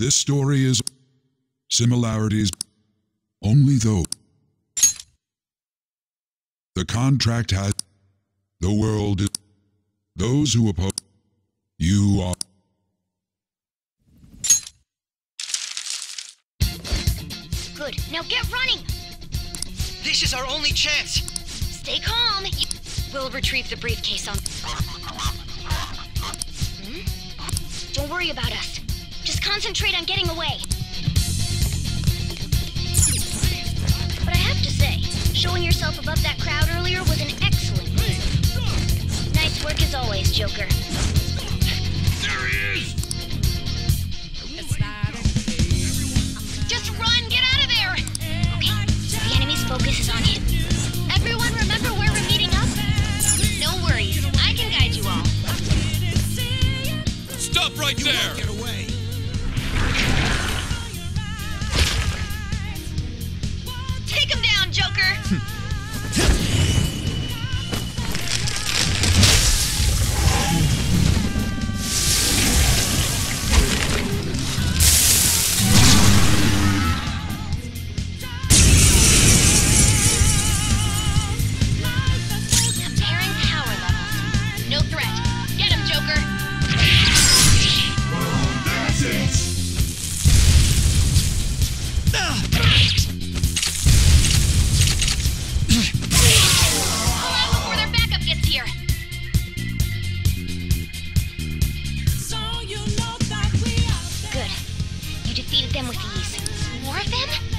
This story is similarities only though the contract has the world is those who oppose you are Good. Now get running. This is our only chance. Stay calm. You- We'll retrieve the briefcase on. Hmm? Don't worry about us. Concentrate on getting away. But I have to say, showing yourself above that crowd earlier was an excellent move. Nice work as always, Joker. there he is Just run! Get out of there! Okay, the enemy's focus is on him. Everyone remember where we're meeting up? No worries, I can guide you all. Stop right there! Them with ease. More of them?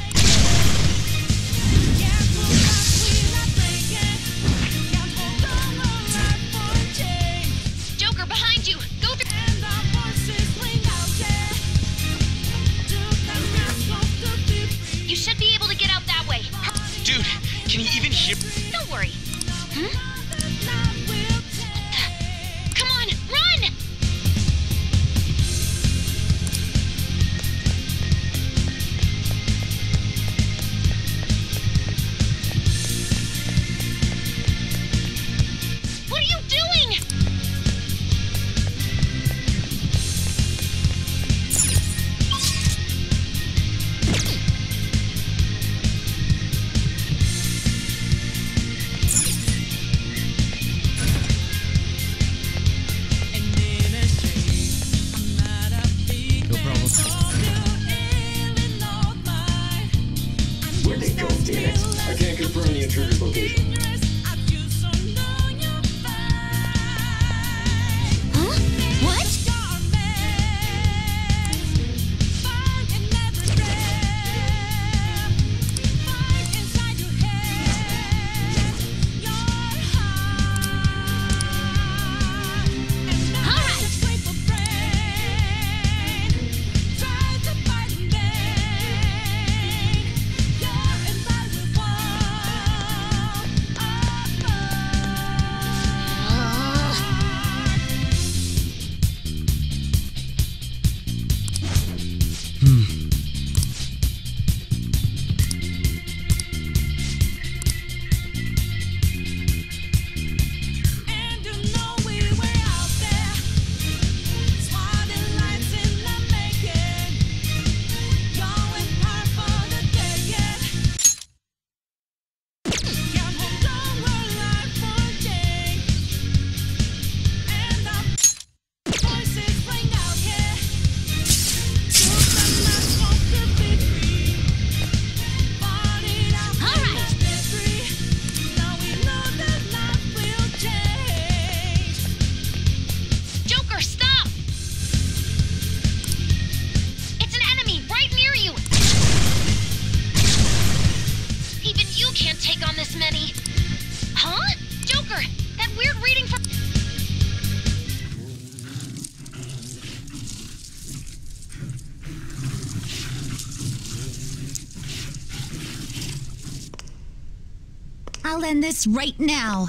This right now.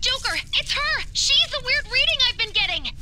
Joker, it's her! She's the weird reading I've been getting!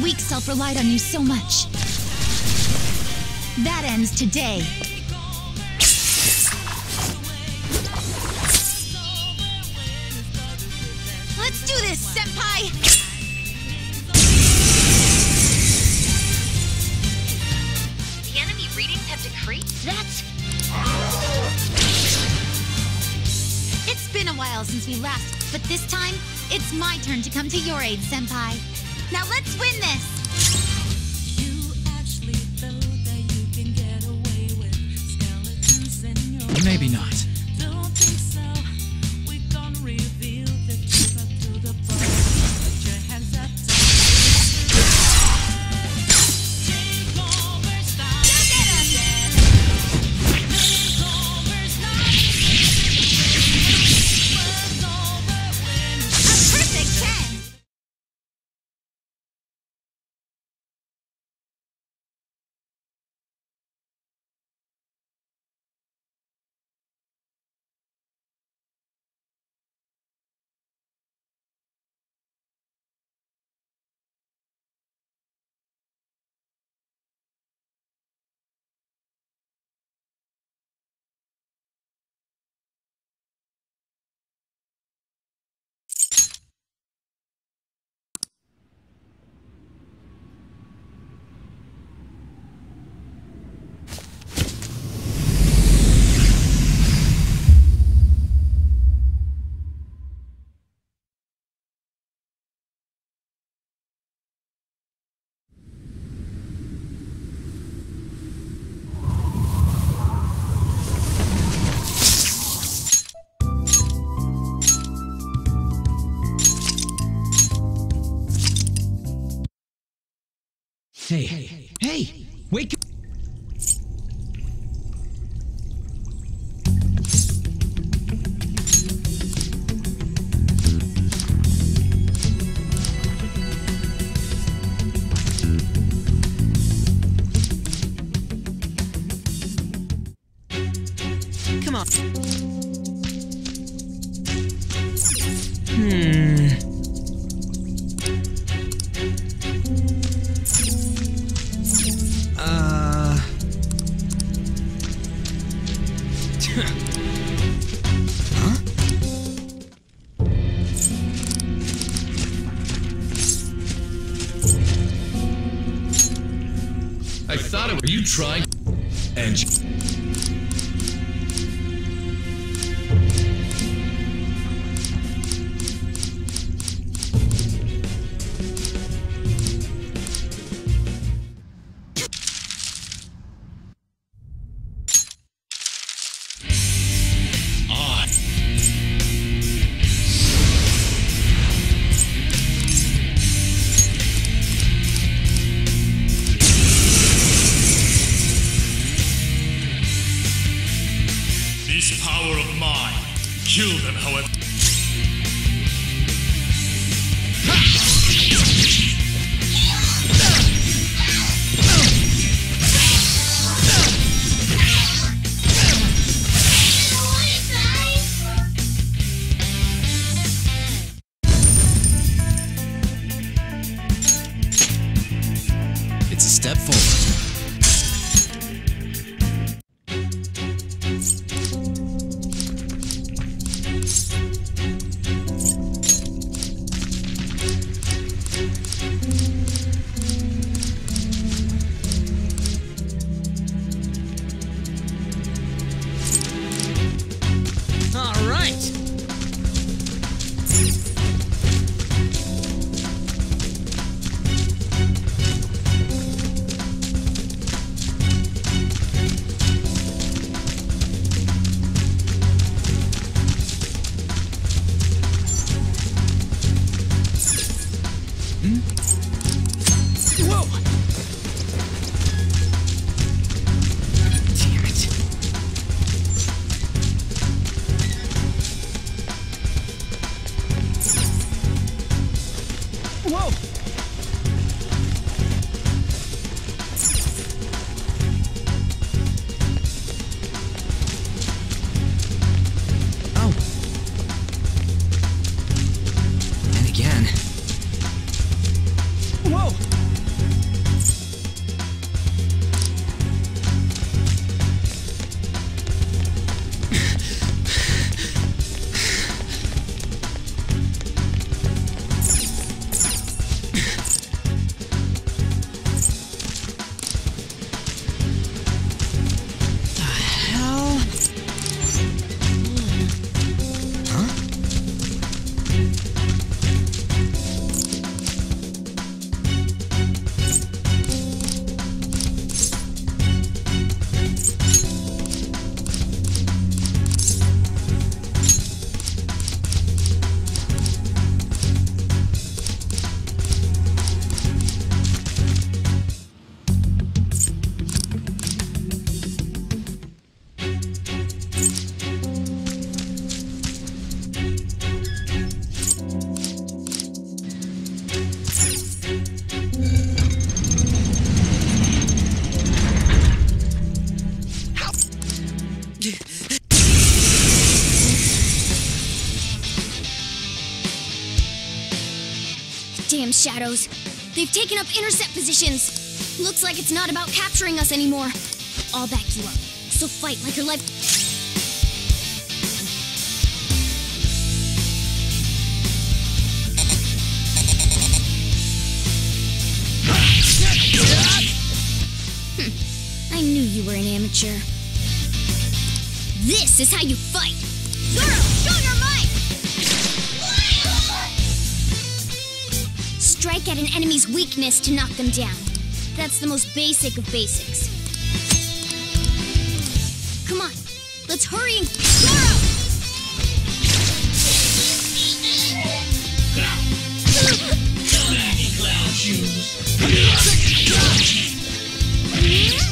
Myself relied on you so much. That ends today. Let's do this, Senpai! The enemy readings have decreased? That's. It's been a while since we last, but this time, it's my turn to come to your aid, Senpai. Now let's win this! Maybe not. Hey, hey, hey, wake up! Come on. Uh. This power of mine. Kill them, however. Shadows. They've taken up intercept positions. Looks like it's not about capturing us anymore. I'll back you up. So fight like your life. Hmm. I knew you were an amateur. This is how you fight. Zorro, Strike at an enemy's weakness to knock them down. That's the most basic of basics. Come on, let's hurry and Zorro!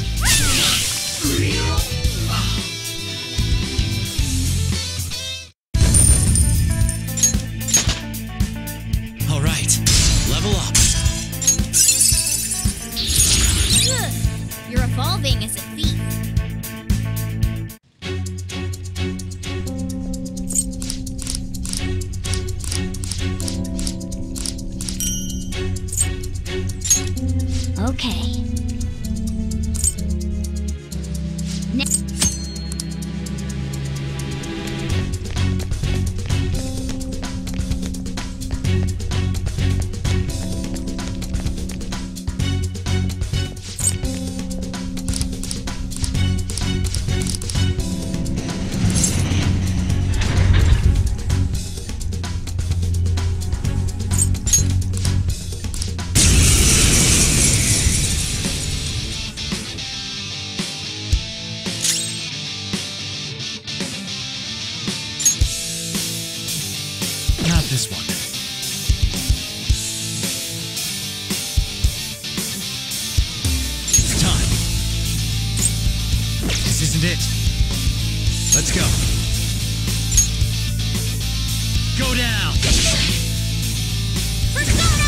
evolving as It. Let's go. Go down. Persona!